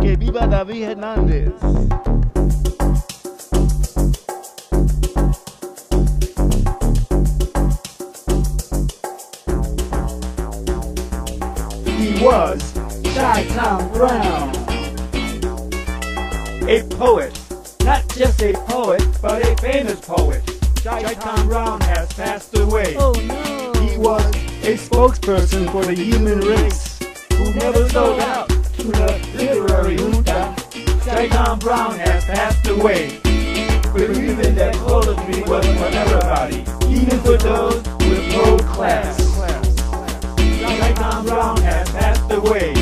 Que viva David Hernández. He was Chi-Town Brown, a poet, not just a poet, but a famous poet. Chi-Town Brown has passed away. Spokesperson for the human race who never sold out to the literary junta. Chi-Town Brown has passed away, believing that poetry was for everybody, even for those with low class. Chi-Town Brown has passed away.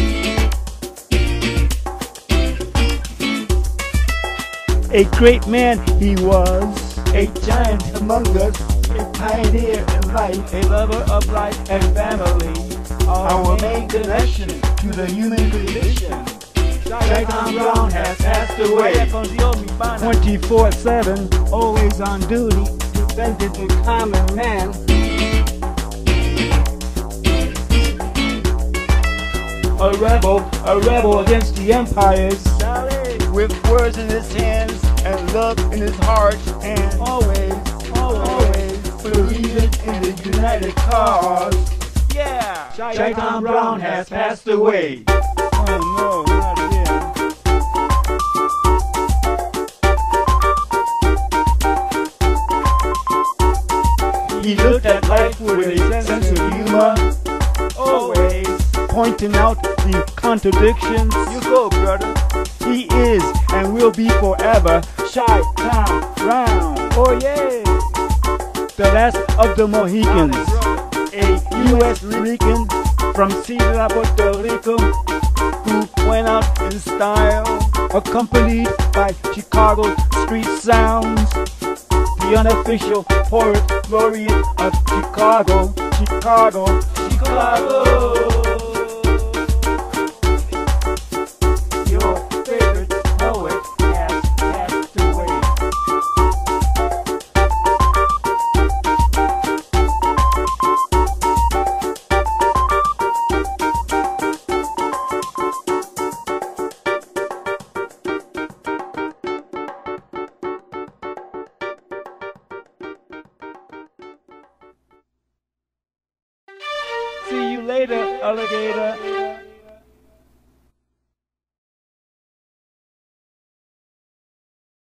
A great man he was, a giant among us, a pioneer in life, a lover of life and connection to the human condition. Chi-Town Brown has passed away. 24-7, always on duty, defending the common man. A rebel, a rebel against the empires. With words in his hands and love in his heart, and always, always, believing in the united cause. Chi-Town Brown has passed away. Oh no, not again. He looked at life with a sense of humor, always pointing out the contradictions. You go, brother. He is and will be forever Town Brown. Oh yeah. The last of the Mohicans. U.S. Rican from Ciudad Puerto Rico who went out in style, accompanied by Chicago street sounds. The unofficial poet laureate of Chicago, Chicago, Chicago. Later, alligator.